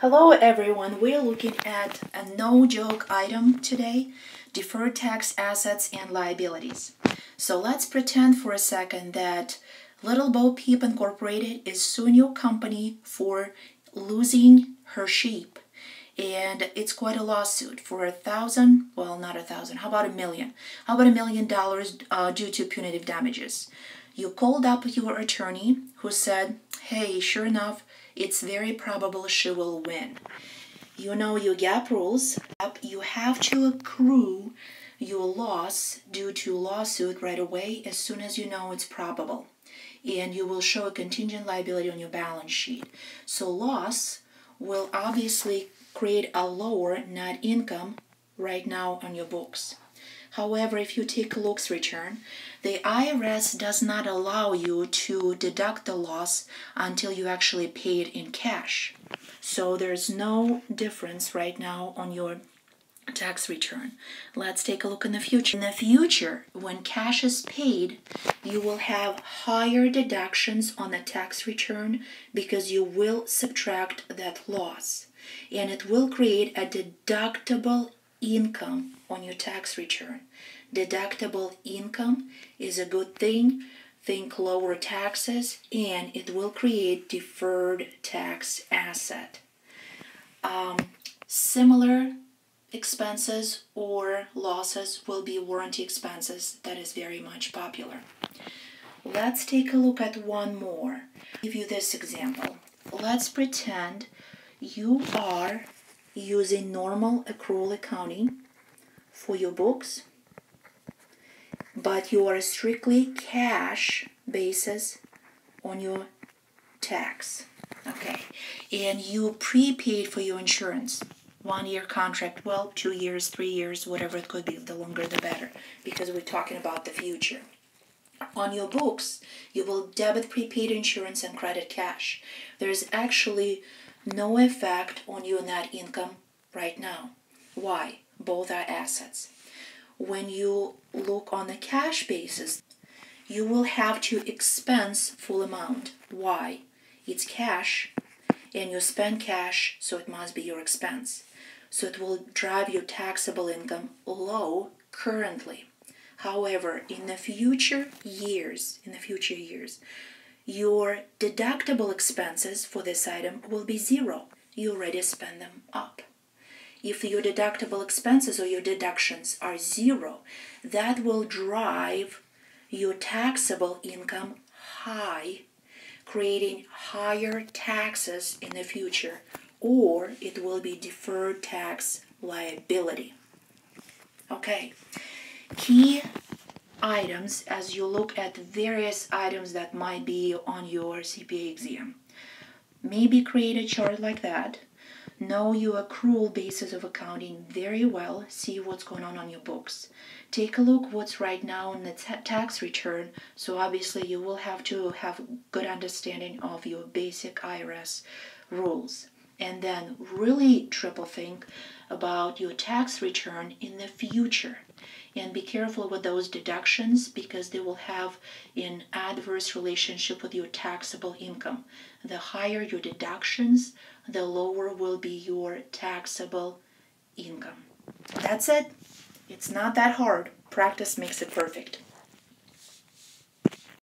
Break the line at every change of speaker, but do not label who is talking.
Hello everyone, we're looking at a no joke item today, deferred tax assets and liabilities. So let's pretend for a second that Little Bo Peep Incorporated is suing your company for losing her sheep. And it's quite a lawsuit for a thousand, well, not a thousand, how about a million? How about a million dollars uh, due to punitive damages? You called up your attorney who said, hey, sure enough, it's very probable she will win. You know your GAAP rules. You have to accrue your loss due to lawsuit right away as soon as you know it's probable. And you will show a contingent liability on your balance sheet. So loss will obviously create a lower net income right now on your books. However, if you take a looks return, the IRS does not allow you to deduct the loss until you actually pay it in cash. So there's no difference right now on your tax return. Let's take a look in the future. In the future, when cash is paid, you will have higher deductions on the tax return because you will subtract that loss. And it will create a deductible income on your tax return. Deductible income is a good thing. Think lower taxes and it will create deferred tax asset. Um, similar expenses or losses will be warranty expenses. That is very much popular. Let's take a look at one more. I'll give you this example. Let's pretend you are using normal accrual accounting for your books, but you are strictly cash basis on your tax. Okay, and you prepaid for your insurance. One year contract, well, two years, three years, whatever it could be, the longer the better, because we're talking about the future. On your books, you will debit prepaid insurance and credit cash. There's actually no effect on your net income right now. Why? Both are assets. When you look on a cash basis, you will have to expense full amount. Why? It's cash and you spend cash, so it must be your expense. So it will drive your taxable income low currently. However, in the future years, in the future years, your deductible expenses for this item will be zero. You already spend them up. If your deductible expenses or your deductions are zero, that will drive your taxable income high, creating higher taxes in the future, or it will be deferred tax liability. Okay, key items as you look at various items that might be on your CPA exam. Maybe create a chart like that. Know your accrual basis of accounting very well. See what's going on on your books. Take a look what's right now in the tax return. So obviously you will have to have good understanding of your basic IRS rules. And then really triple think about your tax return in the future and be careful with those deductions because they will have an adverse relationship with your taxable income. The higher your deductions, the lower will be your taxable income. That's it. It's not that hard. Practice makes it perfect.